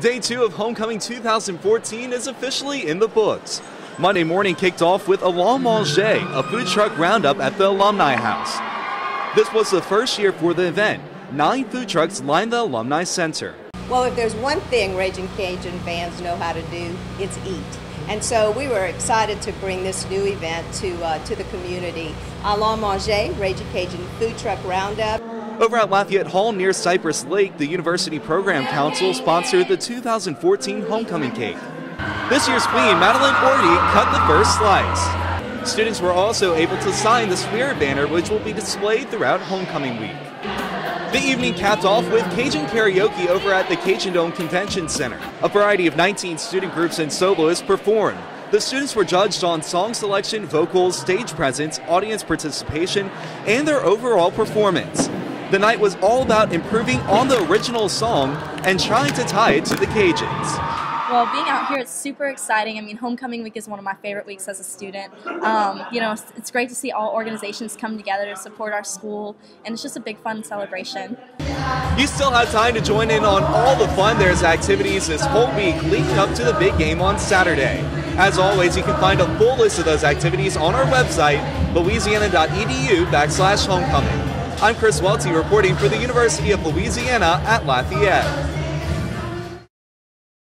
Day two of Homecoming 2014 is officially in the books. Monday morning kicked off with Allons Manger, a food truck roundup at the Alumni House. This was the first year for the event. Nine food trucks lined the Alumni Center. Well, if there's one thing Ragin' Cajun fans know how to do, it's eat. And so we were excited to bring this new event to, uh, to the community. Allons Manger, Ragin' Cajun Food Truck Roundup. Over at Lafayette Hall near Cypress Lake, the University Program Council sponsored the 2014 Homecoming Cake. This year's queen, Madeline Orty, cut the first slice. Students were also able to sign the Spirit banner, which will be displayed throughout Homecoming Week. The evening capped off with Cajun karaoke over at the Cajundome Convention Center. A variety of 19 student groups and soloists performed. The students were judged on song selection, vocals, stage presence, audience participation, and their overall performance. The night was all about improving on the original song and trying to tie it to the Cajuns. Well, being out here, it's super exciting. I mean, homecoming week is one of my favorite weeks as a student. Um, you know, it's, it's, great to see all organizations come together to support our school, and it's just a big fun celebration. You still have time to join in on all the fun. There's activities this whole week leading up to the big game on Saturday. As always, you can find a full list of those activities on our website, louisiana.edu backslash homecoming. I'm Chris Welty reporting for the University of Louisiana at Lafayette.